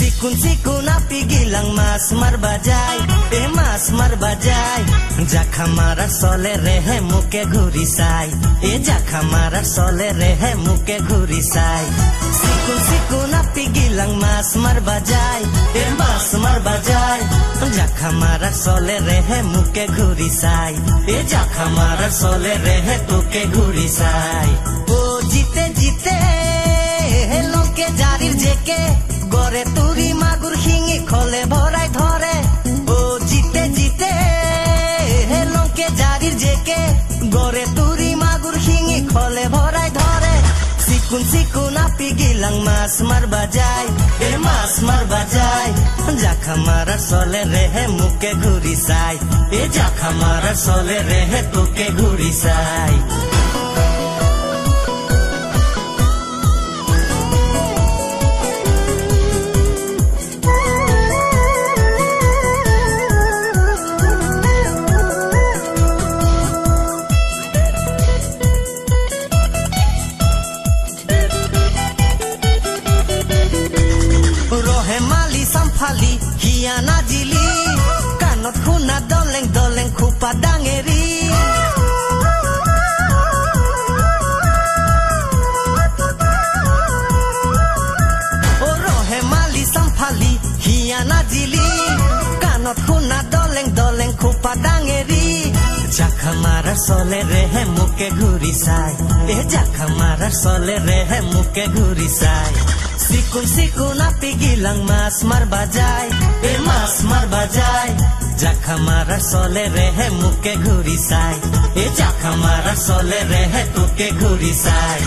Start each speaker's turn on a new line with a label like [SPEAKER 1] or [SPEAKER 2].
[SPEAKER 1] Sikun-sikun api gilang mas mar bajai eh mas mar bajai Jakha mara sole rehe muke ghurisai eh jakha mara sole rehe muke ghurisai Sikun-sikun api gilang mas mar bajai eh mas mar bajai jakha mara sole rehe muke ghurisai eh jakha mara sole rehe tuke ghurisai গড়ে তুরি মাগুর শিঙি খলে ভরাই ধরে। Sequin sequin আপি গিলাং মাছ মার বাজাই, এ মাছ মার বাজাই। জাখা মারার সলে রেহে মুখে ঘুরি সাই এ জাখা মারার সলে রেহে তোকে ঘুরি সাই ফালি হিয়া নাজিলি কাণত শুনা দলেং দলেং খোপা ডাঙেৰি মালি চাম্ফালি হিয়া নাজিলি কাণত শুনা দলেং দলেং খোপা ডাঙেৰি জাখা মারার চলে রেহে মুকে ঘুরি চাই এ জাখা মারার চলে রেহে মুকে ঘুরি চাই সিকুন সিকুন আপি গিলাং মাছ মার বাজাই এ মাছ মার বাজাই জাখা মারার চলে রেহে মুকে ঘুরি চাই এ জাখা মারার চলে রেহে তোকে ঘুরি চাই